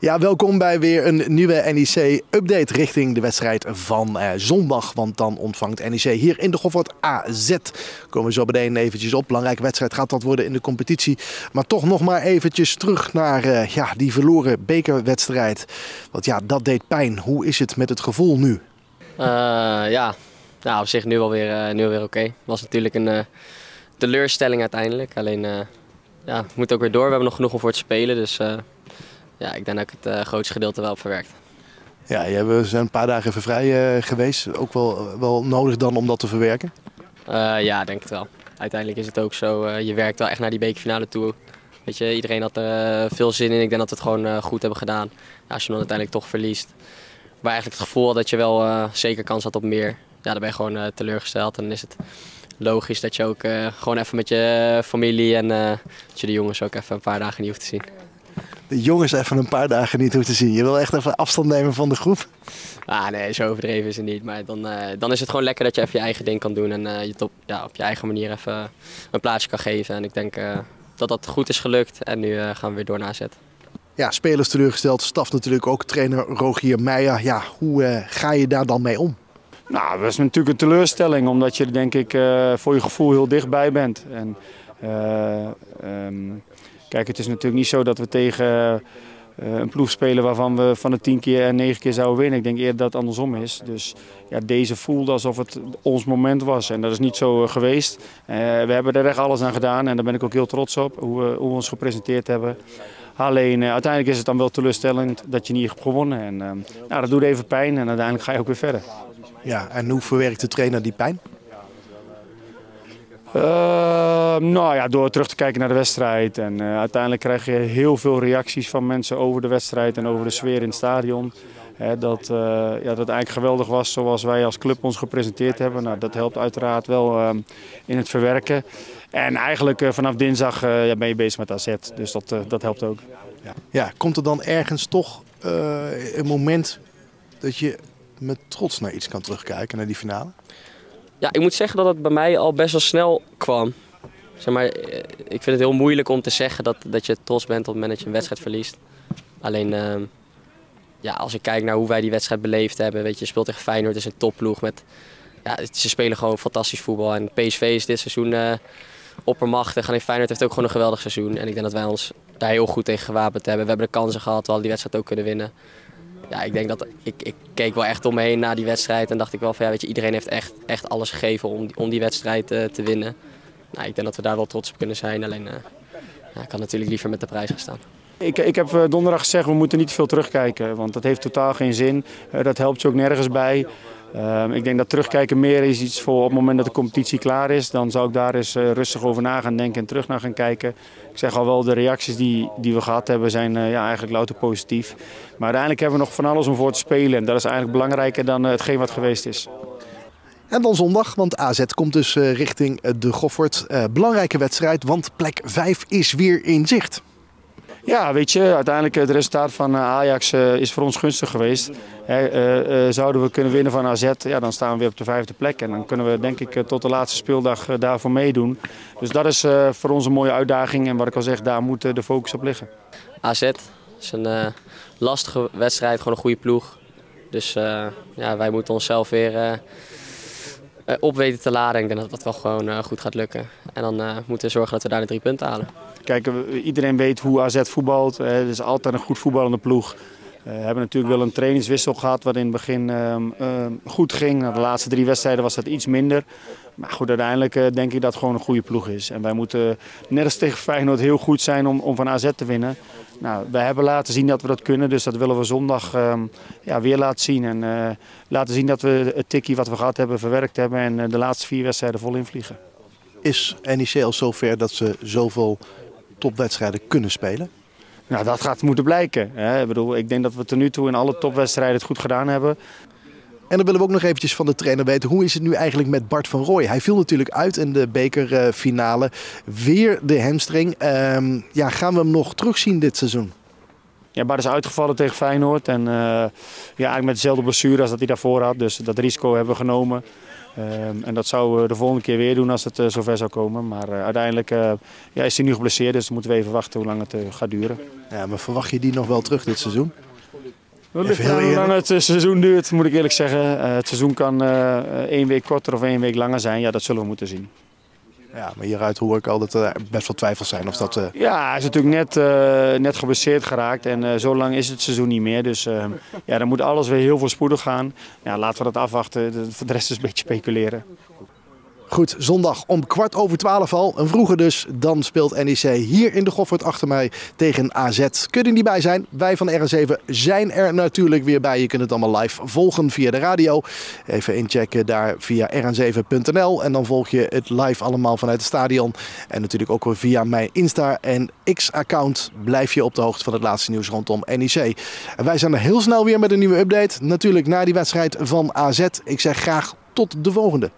Ja, welkom bij weer een nieuwe NEC-update richting de wedstrijd van eh, zondag. Want dan ontvangt NEC hier in de Goffert AZ. Komen we zo meteen eventjes op. Belangrijke wedstrijd gaat dat worden in de competitie. Maar toch nog maar eventjes terug naar eh, ja, die verloren bekerwedstrijd. Want ja, dat deed pijn. Hoe is het met het gevoel nu? Uh, ja. Op zich nu wel weer, nu weer oké. Het was natuurlijk een teleurstelling uiteindelijk. Alleen, ja, we moeten ook weer door. We hebben nog genoeg om voor te spelen. Dus ja, ik denk dat ik het uh, grootste gedeelte wel heb verwerkt. Ja, je zijn een paar dagen even vrij uh, geweest. Ook wel, wel nodig dan om dat te verwerken? Ja, denk het wel. Uiteindelijk is het ook zo, je werkt wel echt naar die bekerfinale toe. Weet je, iedereen had er veel zin in. Ik denk dat we het gewoon goed hebben gedaan. Ja, als je dan uiteindelijk toch verliest. Maar eigenlijk het gevoel dat je wel zeker kans had op meer. Ja, dan ben je gewoon teleurgesteld. En dan is het logisch dat je ook gewoon even met je familie en dat je de jongens ook even een paar dagen niet hoeft te zien de jongens even een paar dagen niet hoeven te zien. Je wil echt even afstand nemen van de groep? Ah, nee, zo overdreven is het niet. Maar dan, uh, dan is het gewoon lekker dat je even je eigen ding kan doen. En uh, je het op, ja, op je eigen manier even een plaatsje kan geven. En ik denk uh, dat dat goed is gelukt. En nu gaan we weer door naar AZ. Ja, spelers teleurgesteld. Staf natuurlijk ook. Trainer Rogier Meijer. Ja, hoe ga je daar dan mee om? Nou, dat is natuurlijk een teleurstelling. Omdat je er denk ik voor je gevoel heel dichtbij bent. En, um, Kijk, het is natuurlijk niet zo dat we tegen uh, een ploeg spelen waarvan we van de tien keer en negen keer zouden winnen. Ik denk eerder dat het andersom is. Dus ja, deze voelde alsof het ons moment was. En dat is niet zo uh, geweest. Uh, we hebben er echt alles aan gedaan en daar ben ik ook heel trots op hoe we, hoe we ons gepresenteerd hebben. Alleen uiteindelijk is het dan wel teleurstellend dat je niet hebt gewonnen. En nou, dat doet even pijn en uiteindelijk ga je ook weer verder. Ja, en hoe verwerkt de trainer die pijn? Uh, nou ja, door terug te kijken naar de wedstrijd. En uh, uiteindelijk krijg je heel veel reacties van mensen over de wedstrijd en over de sfeer in het stadion. dat, uh, ja, dat eigenlijk geweldig was zoals wij als club ons gepresenteerd hebben. Nou, dat helpt uiteraard wel ehm, in het verwerken. En eigenlijk eh, vanaf dinsdag ja, ben je bezig met AZ, dus dat, dat helpt ook. Ja. ja, komt er dan ergens toch een moment dat je met trots naar iets kan terugkijken, naar die finale? Ja, ik moet zeggen dat het bij mij al best wel snel kwam. Zeg maar, eh, ik vind het heel moeilijk om te zeggen dat, dat je trots bent op het moment dat je een wedstrijd verliest. Alleen, uh, ja, als ik kijk naar hoe wij die wedstrijd beleefd hebben. Weet je, je speelt tegen Feyenoord, het is een topploeg. Met, ja, ze spelen gewoon fantastisch voetbal. En PSV is dit seizoen uh, oppermachtig. En Feyenoord heeft ook gewoon een geweldig seizoen. En ik denk dat wij ons daar heel goed tegen gewapend hebben. We hebben de kansen gehad, we hadden die wedstrijd ook kunnen winnen ja, ik denk dat ik, ik keek wel echt om me heen na die wedstrijd. En dacht ik wel van ja, weet je, iedereen heeft echt, echt alles gegeven om, om die wedstrijd uh, te winnen. Nou, ik denk dat we daar wel trots op kunnen zijn. Alleen uh, ja, ik had natuurlijk liever met de prijs gestaan. Ik, ik heb eh, donderdag gezegd, we moeten niet veel terugkijken. Want dat heeft totaal geen zin. dat helpt je ook nergens bij. Ehm, ik denk dat terugkijken meer is iets voor op het moment dat de competitie klaar is. Dan zou ik daar eens uh, rustig over na gaan denken en terug naar gaan kijken. Ik zeg al wel, de reacties die, die we gehad hebben zijn uh, ja, eigenlijk louter positief. Maar uiteindelijk hebben we nog van alles om voor te spelen. En dat is eigenlijk belangrijker dan hetgeen wat geweest is. En dan zondag, want AZ komt dus richting de Goffert. belangrijke wedstrijd, want plek 5 is weer in zicht. Ja, weet je, uiteindelijk het resultaat van eh, Ajax eh, is voor ons gunstig geweest. Eh, zouden we kunnen winnen van AZ, ja, dan staan we weer op de vijfde plek. En dan kunnen we denk ik tot de laatste speeldag daarvoor meedoen. Dus dat is voor ons een mooie uitdaging. En wat ik al zeg, daar moet de focus op liggen. AZ is een lastige wedstrijd, gewoon een goede ploeg. Dus ja, wij moeten onszelf weer op weten te laden. Ik denk dat dat wel gewoon goed gaat lukken. En dan moeten we zorgen dat we daar de drie punten halen. Kijk, iedereen weet hoe AZ voetbalt. Het is altijd een goed voetballende ploeg. We hebben natuurlijk wel een trainingswissel gehad wat in het begin uh, uh, goed ging. De laatste drie wedstrijden was dat iets minder. Maar goed, uiteindelijk uh, denk ik dat het gewoon een goede ploeg is. En wij moeten net als tegen Feyenoord heel goed zijn om, om van AZ te winnen. Nou, wij hebben laten zien dat we dat kunnen, dus dat willen we zondag ehm, ja, weer laten zien. En eh, laten zien dat we het tikkie wat we gehad hebben verwerkt hebben en eh, de laatste vier wedstrijden vol invliegen. Is NEC al zover dat ze zoveel topwedstrijden kunnen spelen? Nou, dat gaat moeten blijken. Hè. Ik, bedoel, ik denk dat we tot nu toe in alle topwedstrijden het goed gedaan hebben. En dan willen we ook nog eventjes van de trainer weten, hoe is het nu eigenlijk met Bart van Rooij? Hij viel natuurlijk uit in de bekerfinale. Weer de hamstring. Ehm, ja, gaan we hem nog terugzien dit seizoen? Ja, Bart is uitgevallen tegen Feyenoord. En uh, ja, eigenlijk met dezelfde blessure als dat hij daarvoor had. Dus dat risico hebben we genomen. Ehm, en dat zou we de volgende keer weer doen als het zover zou komen. Maar uiteindelijk ja, is hij nu geblesseerd, dus moeten we even wachten hoe lang het gaat duren. Ja, maar verwacht je die nog wel terug dit seizoen? hoe lang het seizoen duurt, moet ik eerlijk zeggen. het seizoen kan één week korter of één week langer zijn. Ja, dat zullen we moeten zien. Ja, maar hieruit hoor ik al dat er best wel twijfels zijn. Of dat, uh... Ja, hij is natuurlijk net, uh, net geblesseerd geraakt en uh, zo lang is het seizoen niet meer. Dus ja, dan moet alles weer heel voorspoedig gaan. Ja, laten we dat afwachten. De rest is een beetje speculeren. Goed, zondag om kwart over twaalf al. Een vroeger dus. Dan speelt NEC hier in de Goffert achter mij tegen AZ. Kunnen niet bij zijn? Wij van RN7 zijn er natuurlijk weer bij. Je kunt het allemaal live volgen via de radio. Even inchecken daar via rn7.nl. En dan volg je het live allemaal vanuit het stadion. En natuurlijk ook via mijn Insta en X-account blijf je op de hoogte van het laatste nieuws rondom NEC. En wij zijn er heel snel weer met een nieuwe update. Natuurlijk na die wedstrijd van AZ. Ik zeg graag tot de volgende.